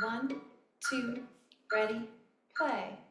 One, two, ready, play.